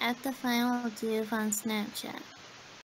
at the final doof on Snapchat.